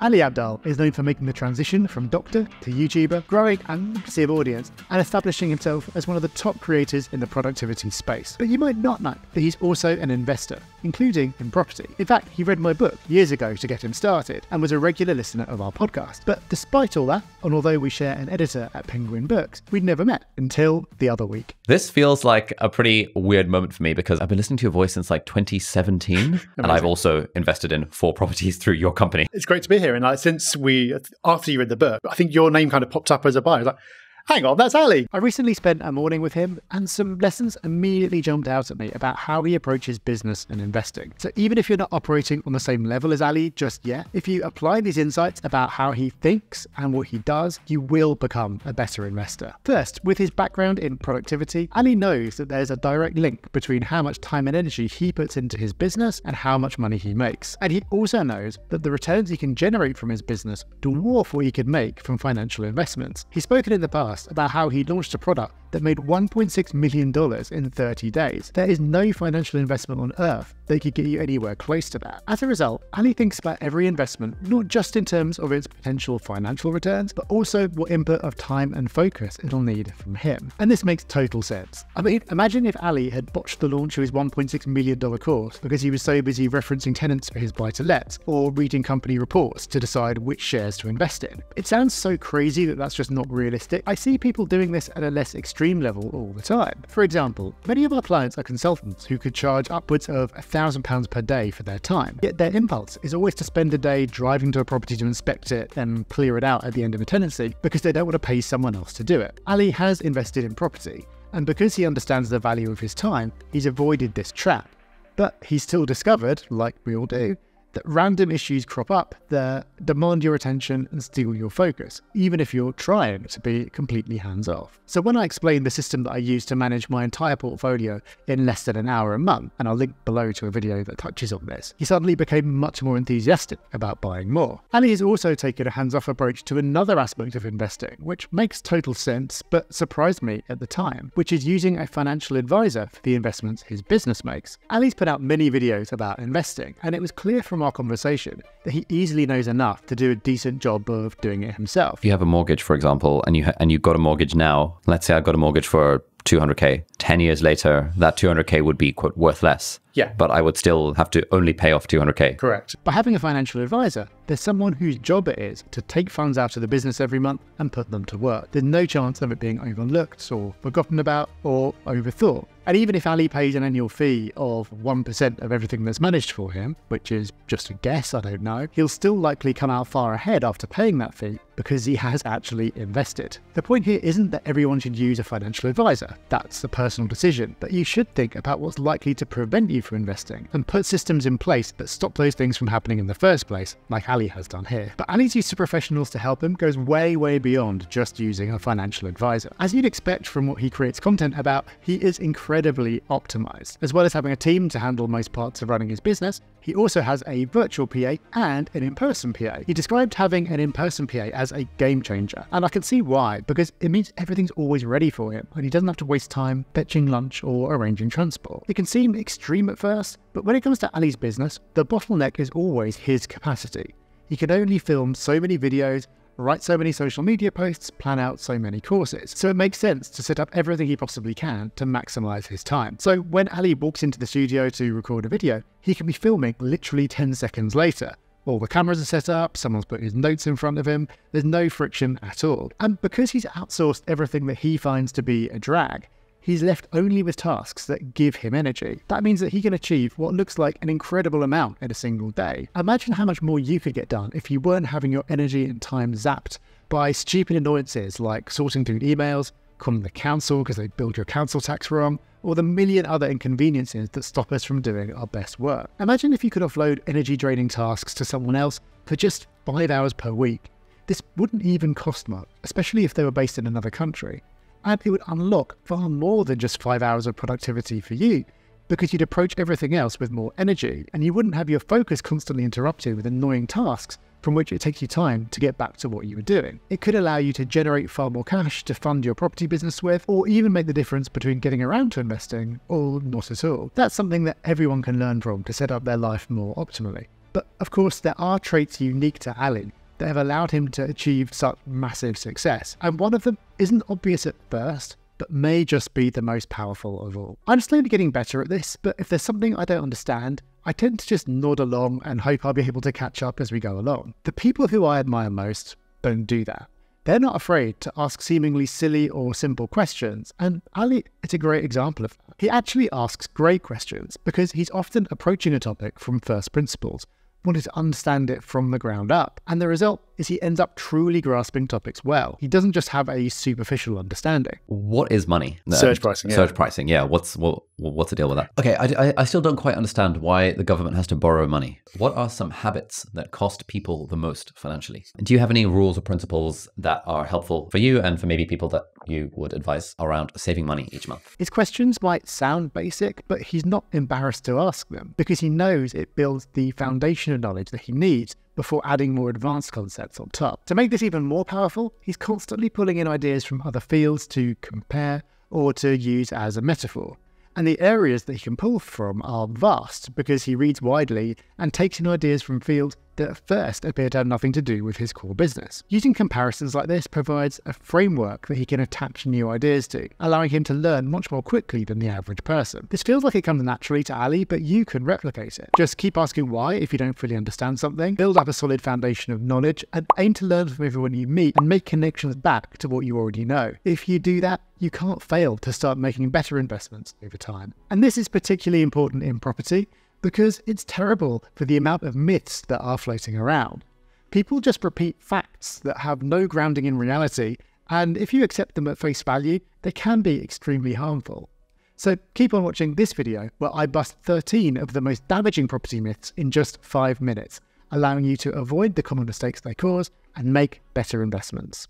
Ali Abdaal is known for making the transition from doctor to YouTuber, growing an massive audience, and establishing himself as one of the top creators in the productivity space. But you might not know that he's also an investor, including in property. In fact, he read my book years ago to get him started and was a regular listener of our podcast. But despite all that, and although we share an editor at Penguin Books, we'd never met until the other week. This feels like a pretty weird moment for me because I've been listening to your voice since like 2017, and I've also invested in four properties through your company. It's great to be here. And like, since we, after you read the book, I think your name kind of popped up as a buyer. Like, hang on, that's Ali. I recently spent a morning with him, and some lessons immediately jumped out at me about how he approaches business and investing. So, even if you're not operating on the same level as Ali just yet, if you apply these insights about how he thinks and what he does, you will become a better investor. First, with his background in productivity, Ali knows that there's a direct link between how much time and energy he puts into his business and how much money he makes. And he also knows that the returns he can generate from his business dwarf what he could make from financial investments. He's spoken in the past about how he launched a product that made $1.6 million in 30 days. There is no financial investment on earth that could get you anywhere close to that. As a result, Ali thinks about every investment not just in terms of its potential financial returns, but also what input of time and focus it'll need from him. And this makes total sense. I mean, imagine if Ali had botched the launch of his $1.6 million course because he was so busy referencing tenants for his buy to let or reading company reports to decide which shares to invest in. It sounds so crazy that that's just not realistic. I see people doing this at a less extreme level all the time. For example, many of our clients are consultants who could charge upwards of £1,000 per day for their time, yet their impulse is always to spend a day driving to a property to inspect it and clear it out at the end of a tenancy because they don't want to pay someone else to do it. Ali has invested in property, and because he understands the value of his time, he's avoided this trap. But he's still discovered, like we all do, that random issues crop up that demand your attention and steal your focus, even if you're trying to be completely hands off. So, when I explained the system that I use to manage my entire portfolio in less than an hour a month, and I'll link below to a video that touches on this, he suddenly became much more enthusiastic about buying more. And has also taken a hands off approach to another aspect of investing, which makes total sense but surprised me at the time, which is using a financial advisor for the investments his business makes. Ali's put out many videos about investing, and it was clear from our conversation that he easily knows enough to do a decent job of doing it himself. If you have a mortgage, for example, and you and you got a mortgage now, let's say I got a mortgage for 200k. 10 years later, that 200k would be quote worth less. Yeah. But I would still have to only pay off 200k. Correct. By having a financial advisor, there's someone whose job it is to take funds out of the business every month and put them to work. There's no chance of it being overlooked or forgotten about or overthought. And even if Ali pays an annual fee of 1% of everything that's managed for him, which is just a guess, I don't know, he'll still likely come out far ahead after paying that fee because he has actually invested. The point here isn't that everyone should use a financial advisor. That's a personal decision. But you should think about what's likely to prevent you from investing and put systems in place that stop those things from happening in the first place, like Ali has done here. But Ali's use of professionals to help him goes way, way beyond just using a financial advisor. As you'd expect from what he creates content about, he is incredibly optimized. As well as having a team to handle most parts of running his business, he also has a virtual PA and an in person PA. He described having an in person PA as a game changer, and I can see why, because it means everything's always ready for him and he doesn't have to waste time fetching lunch or arranging transport. It can seem extreme at first, but when it comes to Ali's business, the bottleneck is always his capacity. He can only film so many videos write so many social media posts, plan out so many courses. So it makes sense to set up everything he possibly can to maximize his time. So when Ali walks into the studio to record a video, he can be filming literally 10 seconds later. All the cameras are set up, someone's put his notes in front of him, there's no friction at all. And because he's outsourced everything that he finds to be a drag, he's left only with tasks that give him energy. That means that he can achieve what looks like an incredible amount in a single day. Imagine how much more you could get done if you weren't having your energy and time zapped by stupid annoyances like sorting through emails, calling the council because they billed your council tax wrong, or the million other inconveniences that stop us from doing our best work. Imagine if you could offload energy draining tasks to someone else for just five hours per week. This wouldn't even cost much, especially if they were based in another country and it would unlock far more than just five hours of productivity for you because you'd approach everything else with more energy and you wouldn't have your focus constantly interrupted with annoying tasks from which it takes you time to get back to what you were doing. It could allow you to generate far more cash to fund your property business with, or even make the difference between getting around to investing or not at all. That's something that everyone can learn from to set up their life more optimally. But of course, there are traits unique to Ali that have allowed him to achieve such massive success, and one of them isn't obvious at first, but may just be the most powerful of all. I'm slowly getting better at this, but if there's something I don't understand, I tend to just nod along and hope I'll be able to catch up as we go along. The people who I admire most don't do that. They're not afraid to ask seemingly silly or simple questions, and Ali is a great example of that. He actually asks great questions because he's often approaching a topic from first principles, wanted to understand it from the ground up. And the result is he ends up truly grasping topics well. He doesn't just have a superficial understanding. What is money? Surge pricing. Yeah. Surge pricing. Yeah. What's what, what's the deal with that? Okay, I, I, I still don't quite understand why the government has to borrow money. What are some habits that cost people the most financially? Do you have any rules or principles that are helpful for you and for maybe people that you would advise around saving money each month? His questions might sound basic, but he's not embarrassed to ask them because he knows it builds the foundation of knowledge that he needs before adding more advanced concepts on top. To make this even more powerful, he's constantly pulling in ideas from other fields to compare or to use as a metaphor. And the areas that he can pull from are vast because he reads widely and takes in ideas from fields that at first appear to have nothing to do with his core business. Using comparisons like this provides a framework that he can attach new ideas to, allowing him to learn much more quickly than the average person. This feels like it comes naturally to Ali, but you can replicate it. Just keep asking why if you don't fully understand something, build up a solid foundation of knowledge, and aim to learn from everyone you meet and make connections back to what you already know. If you do that, you can't fail to start making better investments over time. And this is particularly important in property because it's terrible for the amount of myths that are floating around. People just repeat facts that have no grounding in reality, and if you accept them at face value, they can be extremely harmful. So keep on watching this video where I bust 13 of the most damaging property myths in just 5 minutes, allowing you to avoid the common mistakes they cause and make better investments.